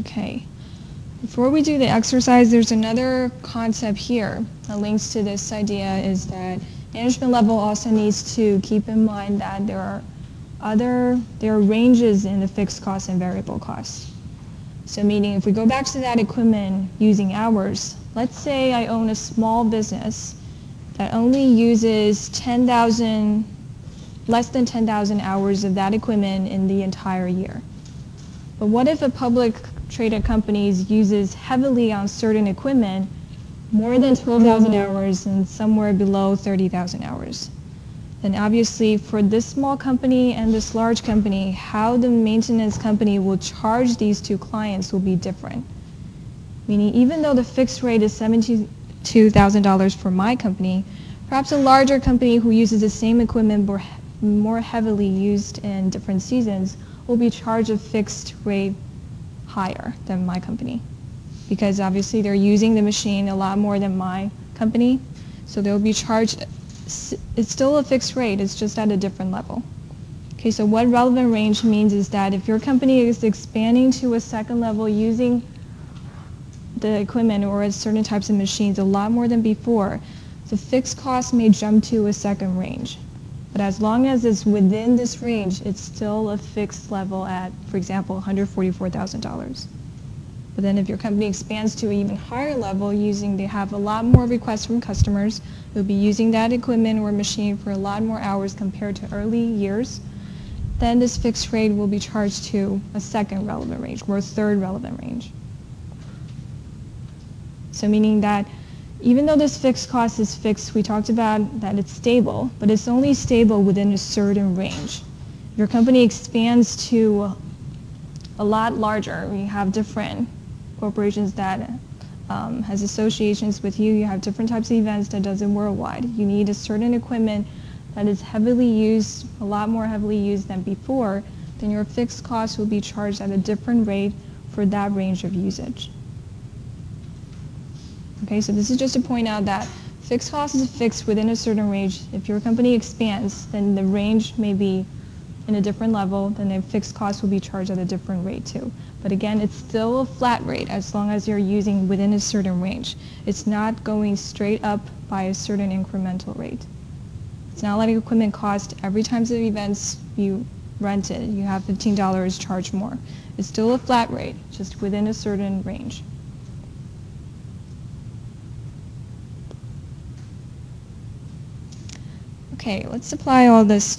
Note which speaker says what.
Speaker 1: Okay. Before we do the exercise, there's another concept here that links to this idea is that management level also needs to keep in mind that there are other, there are ranges in the fixed costs and variable costs. So meaning if we go back to that equipment using hours, let's say I own a small business that only uses 10,000, less than 10,000 hours of that equipment in the entire year. But what if a public traded companies uses heavily on certain equipment more than 12,000 hours and somewhere below 30,000 hours? Then obviously for this small company and this large company, how the maintenance company will charge these two clients will be different. Meaning even though the fixed rate is $72,000 for my company, perhaps a larger company who uses the same equipment more, more heavily used in different seasons will be charged a fixed rate higher than my company because obviously they're using the machine a lot more than my company. So they'll be charged, it's still a fixed rate, it's just at a different level. Okay, so what relevant range means is that if your company is expanding to a second level using the equipment or certain types of machines a lot more than before, the fixed cost may jump to a second range. But as long as it's within this range, it's still a fixed level at, for example, $144,000. But then if your company expands to an even higher level using, they have a lot more requests from customers, they'll be using that equipment or machine for a lot more hours compared to early years, then this fixed rate will be charged to a second relevant range or a third relevant range. So meaning that even though this fixed cost is fixed, we talked about that it's stable, but it's only stable within a certain range. Your company expands to a lot larger, we have different corporations that um, has associations with you, you have different types of events that does it worldwide. You need a certain equipment that is heavily used, a lot more heavily used than before, then your fixed cost will be charged at a different rate for that range of usage. Okay, so this is just to point out that fixed cost is fixed within a certain range. If your company expands, then the range may be in a different level, then the fixed cost will be charged at a different rate too. But again, it's still a flat rate as long as you're using within a certain range. It's not going straight up by a certain incremental rate. It's not like equipment cost every time the events you rent it, you have $15 charged more. It's still a flat rate, just within a certain range. Okay, let's apply all this